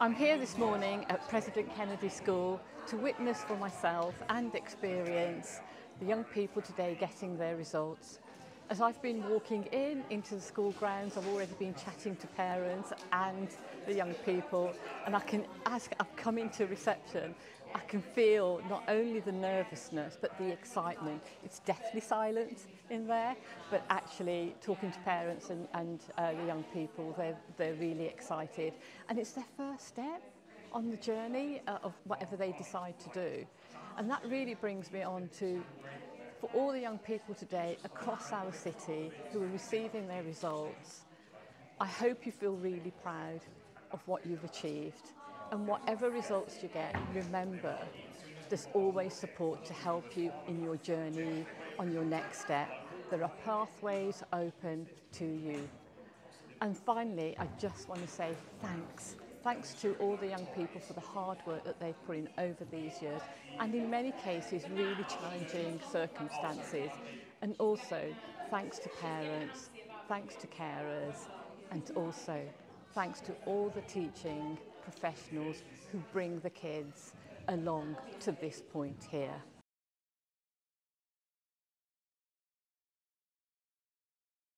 I'm here this morning at President Kennedy School to witness for myself and experience the young people today getting their results. As I've been walking in into the school grounds, I've already been chatting to parents and the young people and I can ask, I've come into reception, I can feel not only the nervousness but the excitement. It's deathly silent in there, but actually talking to parents and, and uh, the young people, they're, they're really excited. And it's their first step on the journey uh, of whatever they decide to do. And that really brings me on to for all the young people today across our city who are receiving their results, I hope you feel really proud of what you've achieved. And whatever results you get, remember there's always support to help you in your journey on your next step. There are pathways open to you. And finally, I just want to say thanks. thanks to all the young people for the hard work that they've put in over these years and in many cases really challenging circumstances and also thanks to parents, thanks to carers and also thanks to all the teaching professionals who bring the kids along to this point here.